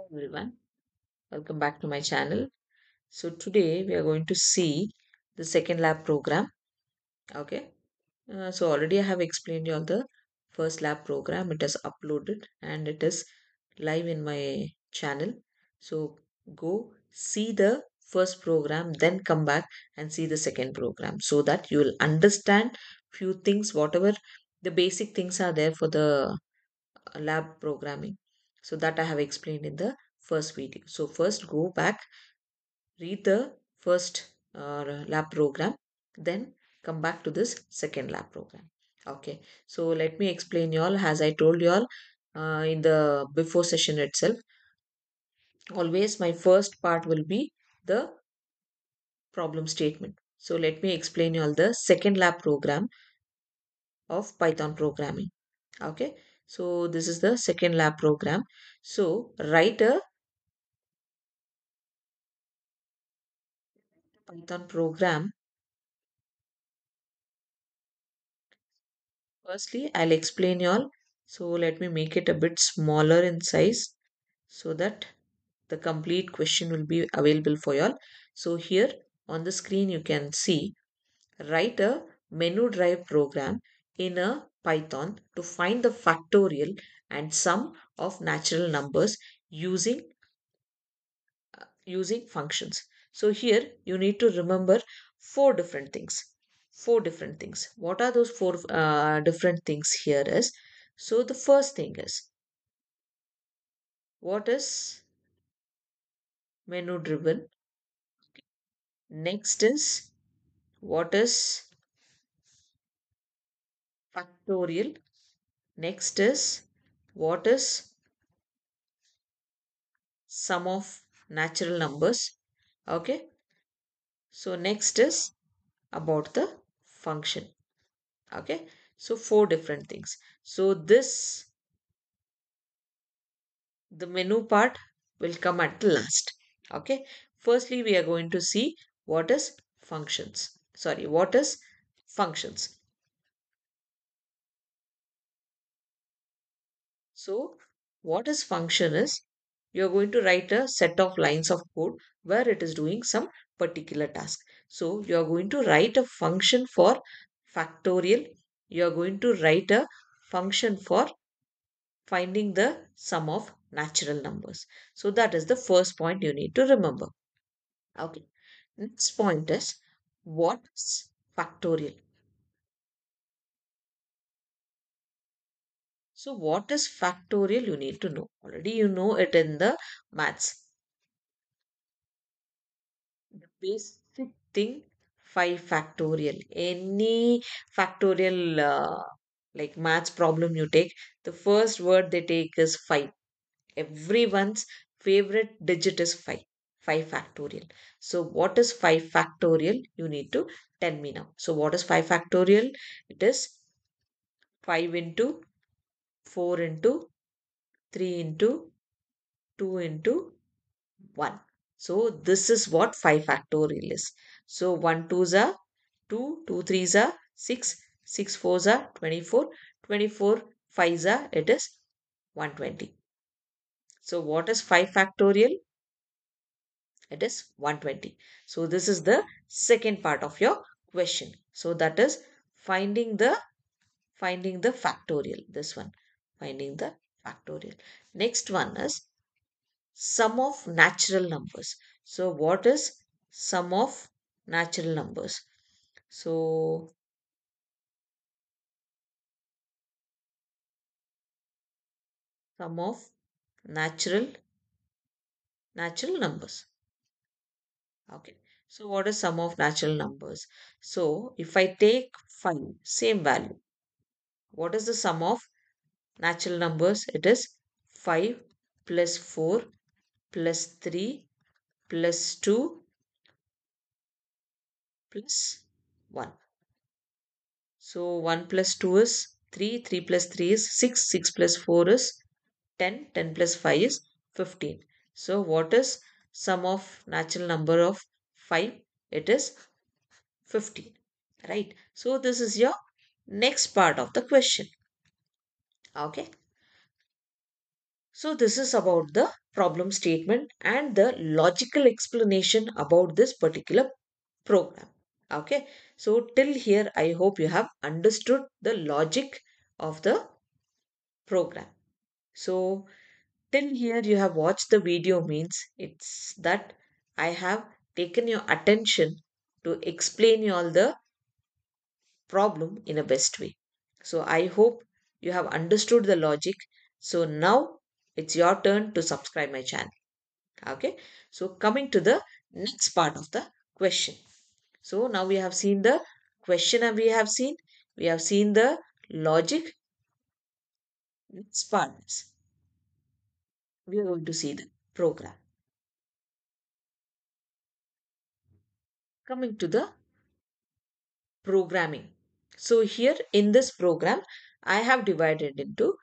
Everyone, welcome back to my channel. So today we are going to see the second lab program. Okay, uh, so already I have explained you all the first lab program. It is uploaded and it is live in my channel. So go see the first program, then come back and see the second program so that you will understand few things, whatever the basic things are there for the lab programming. So that I have explained in the first video. So first go back, read the first uh, lab program, then come back to this second lab program. Okay, so let me explain you all as I told you all uh, in the before session itself. Always my first part will be the problem statement. So let me explain you all the second lab program of Python programming. Okay, so this is the second lab program. So write a Python program. Firstly, I'll explain you all. So let me make it a bit smaller in size so that the complete question will be available for you all. So here on the screen you can see write a menu drive program in a Python to find the factorial and sum of natural numbers using uh, using functions. So here you need to remember four different things. Four different things. What are those four uh, different things here is? So the first thing is what is menu driven? Next is what is factorial? Next is what is sum of natural numbers? Okay. So next is about the function. Okay. So four different things. So this the menu part will come at the last okay firstly we are going to see what is functions sorry what is functions so what is function is you're going to write a set of lines of code where it is doing some particular task so you're going to write a function for factorial you're going to write a function for finding the sum of natural numbers. So that is the first point you need to remember. Okay. Next point is what's factorial? So what is factorial? You need to know. Already you know it in the maths. The basic thing 5 factorial. Any factorial uh, like maths problem you take, the first word they take is 5 everyone's favorite digit is 5 5 factorial. So what is 5 factorial? You need to tell me now. So what is 5 factorial? It is 5 into 4 into 3 into 2 into 1 so this is what 5 factorial is so 1 2s are 2 2 3s are 6 6 4s are 24 24 5s are it is 120 so what is 5 factorial? It is 120. So this is the second part of your question. So that is finding the finding the factorial. This one finding the factorial. Next one is sum of natural numbers. So what is sum of natural numbers? So sum of natural natural numbers. Okay. So what is sum of natural numbers? So if I take 5, same value. What is the sum of natural numbers? It is 5 plus 4 plus 3 plus 2 plus 1. So 1 plus 2 is 3, 3 plus 3 is 6, 6 plus 4 is 10, 10 plus 5 is 15. So what is sum of natural number of 5? It is 15. Right. So this is your next part of the question. Okay. So this is about the problem statement and the logical explanation about this particular program. Okay. So till here, I hope you have understood the logic of the program. So till here you have watched the video means it's that I have taken your attention to explain you all the problem in a best way. So I hope you have understood the logic. So now it's your turn to subscribe my channel. Okay. So coming to the next part of the question. So now we have seen the question and we have seen, we have seen the logic. Next part we are going to see the program. Coming to the programming. So here in this program, I have divided into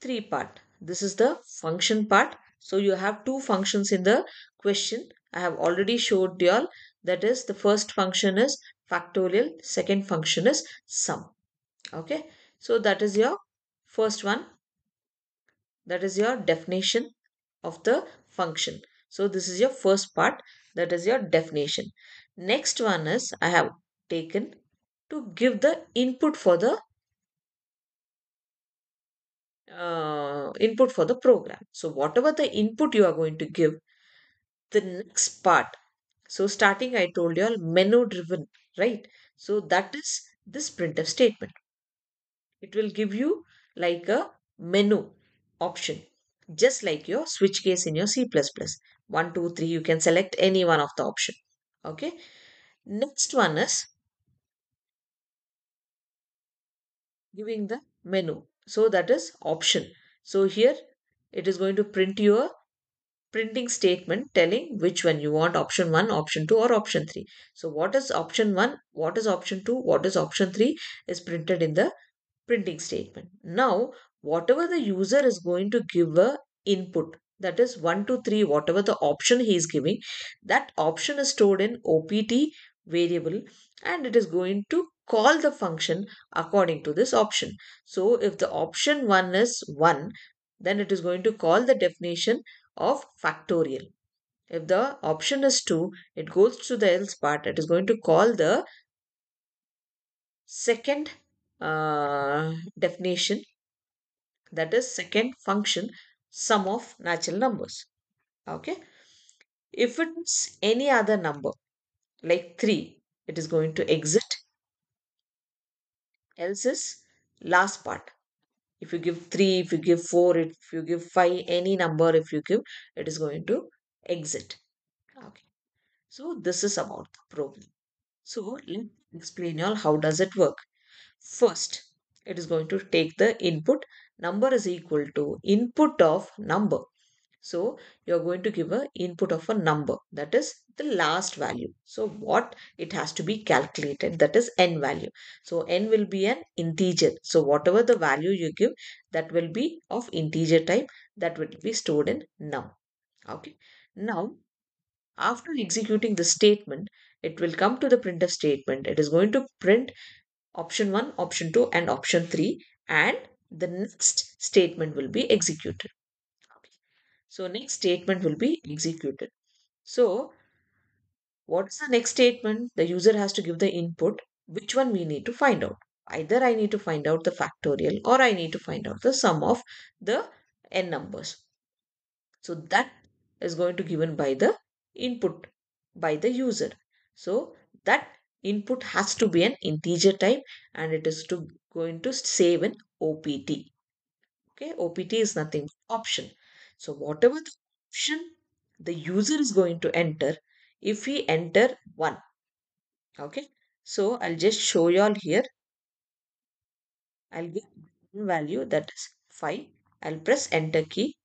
three part. This is the function part. So you have two functions in the question. I have already showed you all that is the first function is factorial, second function is sum. Okay. So that is your first one. That is your definition of the function. So this is your first part. That is your definition. Next one is I have taken to give the input for the uh, input for the program. So whatever the input you are going to give, the next part. So starting I told you all menu driven, right? So that is this printf statement. It will give you like a menu option, just like your switch case in your C++. 1, 2, 3, you can select any one of the option. Okay. Next one is giving the menu. So that is option. So here it is going to print your printing statement telling which one you want option 1, option 2 or option 3. So what is option 1, what is option 2, what is option 3 is printed in the printing statement. Now whatever the user is going to give a input that is 1 to 3 whatever the option he is giving that option is stored in opt variable and it is going to call the function according to this option. So if the option 1 is 1, then it is going to call the definition of factorial. If the option is 2, it goes to the else part. It is going to call the second uh, definition that is second function sum of natural numbers. Okay. If it's any other number like 3, it is going to exit else is last part. If you give 3 if you give 4 if you give 5 any number if you give it is going to exit. Okay. So this is about the program so let me explain you all how does it work. First it is going to take the input. Number is equal to input of number so you're going to give a input of a number that is the last value. So what it has to be calculated that is n value. So n will be an integer. So whatever the value you give that will be of integer type that will be stored in num. Okay. Now after executing the statement it will come to the printf statement. It is going to print option 1, option 2 and option 3 and the next statement will be executed. So next statement will be executed. So what is the next statement? The user has to give the input. Which one we need to find out? Either I need to find out the factorial or I need to find out the sum of the n numbers. So that is going to given by the input by the user. So that input has to be an integer type and it is to going to save an OPT. Okay, OPT is nothing but option. So whatever the option the user is going to enter, if we enter 1, okay. So I'll just show you all here. I'll give value that is 5. I'll press enter key.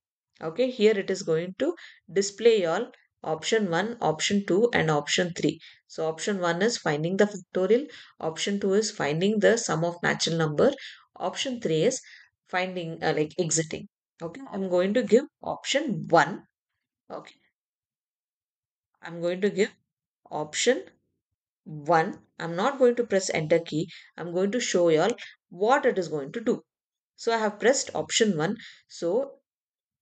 Okay, here it is going to display all option 1, option 2 and option 3. So option 1 is finding the factorial, option 2 is finding the sum of natural number, option 3 is finding uh, like exiting okay i'm going to give option 1 okay i'm going to give option 1 i'm not going to press enter key i'm going to show you all what it is going to do so i have pressed option 1 so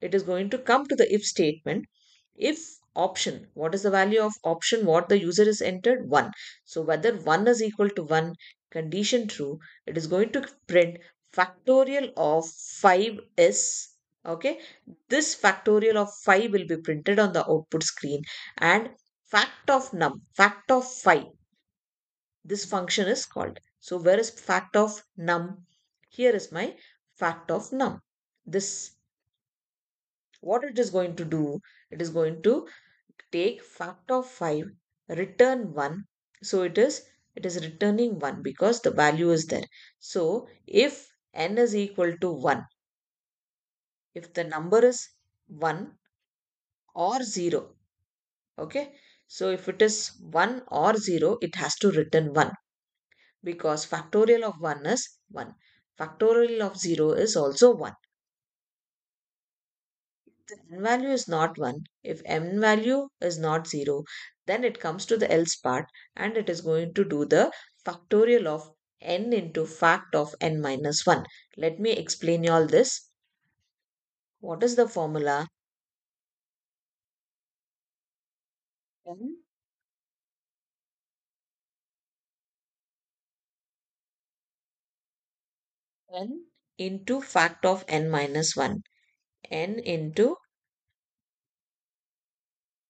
it is going to come to the if statement. If option, what is the value of option? What the user is entered? 1. So whether 1 is equal to 1, condition true, it is going to print factorial of 5 is okay? This factorial of 5 will be printed on the output screen. And fact of num fact of 5 this function is called. So where is fact of num? Here is my fact of num. This what it is going to do? It is going to take fact of 5 return 1 so it is it is returning 1 because the value is there. So if n is equal to 1 if the number is 1 or 0 okay? So if it is 1 or 0 it has to return 1 because factorial of 1 is 1 factorial of 0 is also 1 the n value is not 1 if n value is not 0 then it comes to the else part and it is going to do the factorial of n into fact of n minus 1 let me explain you all this what is the formula? N n into fact of n minus 1 n into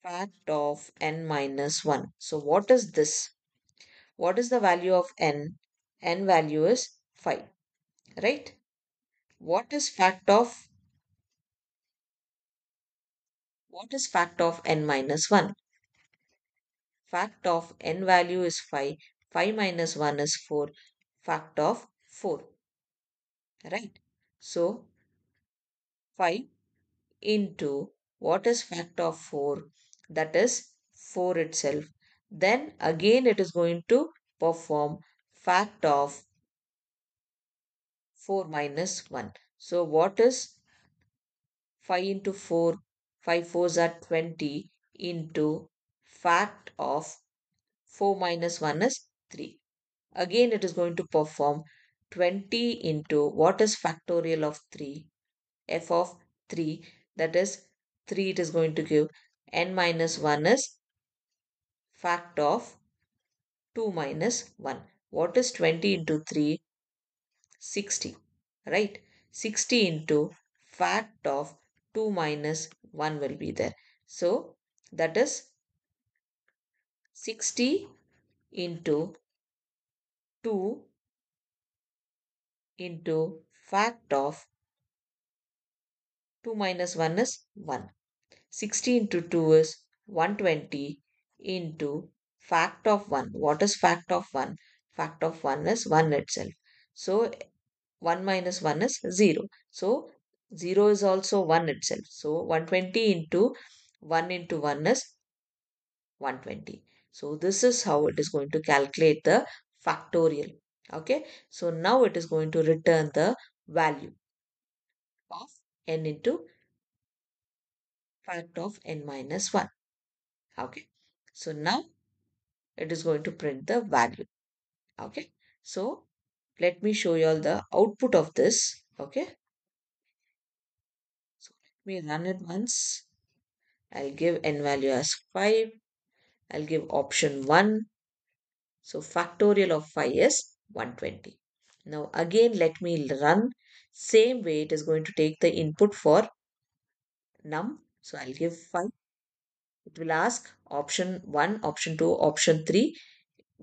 fact of n minus 1 so what is this? What is the value of n? N value is 5 right? What is fact of what is fact of n minus 1 fact of n value is 5 5 minus 1 is 4 fact of 4 right? So 5 into what is fact of 4 that is 4 itself. Then again it is going to perform fact of 4 minus 1 so what is 5 into 4 5 fours are 20 into fact of 4 minus 1 is 3 again it is going to perform 20 into what is factorial of 3 f of 3 that is 3 it is going to give. N minus 1 is fact of 2 minus 1 what is 20 into 3 60 right? 60 into fact of 2 minus 1 will be there so that is 60 into 2 into fact of 2 minus 1 is 1. 60 into 2 is 120 into fact of 1. What is fact of 1? Fact of 1 is 1 itself. So 1 minus 1 is 0. So 0 is also 1 itself. So 120 into 1 into 1 is 120. So this is how it is going to calculate the factorial. Okay. So now it is going to return the value of n into fact of n minus 1. Okay. So now it is going to print the value. Okay. So let me show you all the output of this. Okay. Me run it once. I'll give n value as 5. I'll give option 1. So factorial of 5 is 120. Now again let me run. Same way it is going to take the input for num. So I'll give 5. It will ask option 1, option 2, option 3.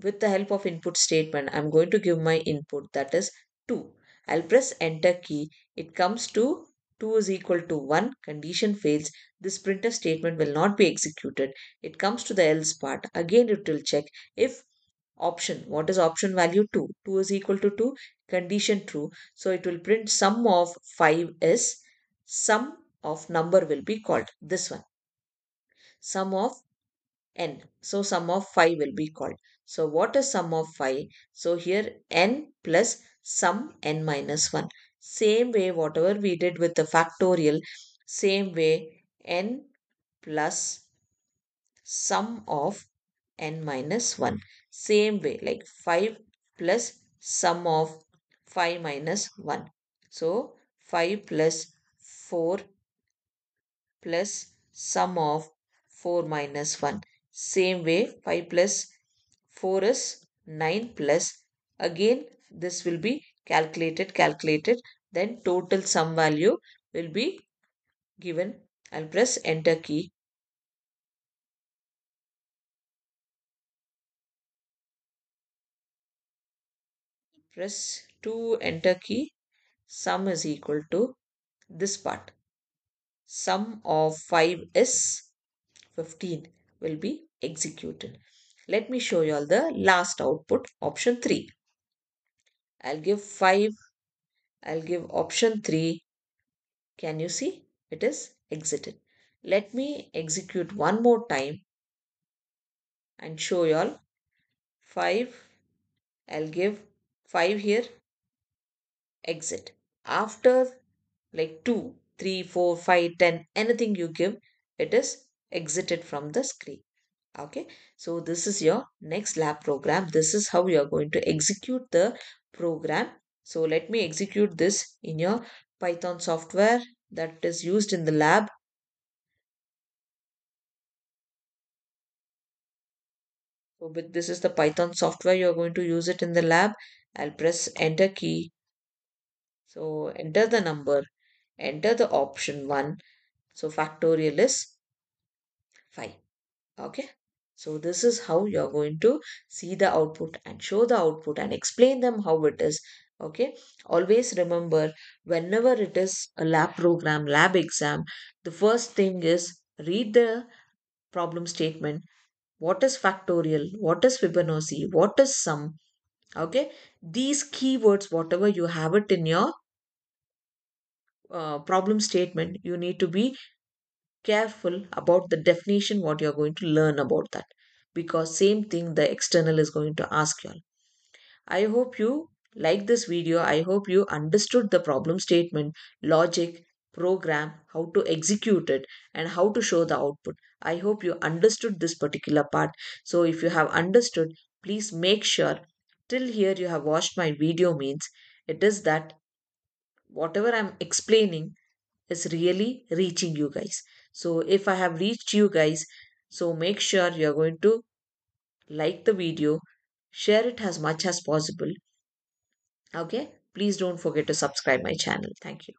With the help of input statement, I'm going to give my input that is 2. I'll press enter key. It comes to 2 is equal to 1. Condition fails. This printf statement will not be executed. It comes to the else part. Again, it will check if option what is option value 2 2 is equal to 2 condition true so it will print sum of 5 is sum of number will be called this one sum of n so sum of 5 will be called so what is sum of 5 so here n plus sum n minus 1 same way whatever we did with the factorial same way n plus sum of n minus 1 hmm. same way like 5 plus sum of 5 minus 1 so 5 plus 4 plus sum of 4 minus 1. Same way 5 plus 4 is 9 plus. Again this will be calculated calculated then total sum value will be given. I'll press enter key. Press 2 enter key. Sum is equal to this part. Sum of 5 is 15 will be executed. Let me show you all the last output option 3. I'll give 5. I'll give option 3. Can you see? It is exited. Let me execute one more time and show you all 5. I'll give 5 here. Exit. After like 2, 3, 4, 5, 10, anything you give, it is exited from the screen okay so this is your next lab program this is how you are going to execute the program so let me execute this in your python software that is used in the lab. So this is the python software you are going to use it in the lab. I'll press enter key. So enter the number. Enter the option 1 so factorial is 5 okay? So this is how you're going to see the output and show the output and explain them how it is. Okay. Always remember whenever it is a lab program, lab exam, the first thing is read the problem statement. What is factorial? What is Fibonacci? What is sum? Okay. These keywords, whatever you have it in your uh, problem statement, you need to be careful about the definition what you're going to learn about that because same thing the external is going to ask you all i hope you like this video i hope you understood the problem statement logic program how to execute it and how to show the output i hope you understood this particular part so if you have understood please make sure till here you have watched my video means it is that whatever i'm explaining is really reaching you guys. So if I have reached you guys, so make sure you're going to like the video, share it as much as possible. Okay, please don't forget to subscribe my channel. Thank you.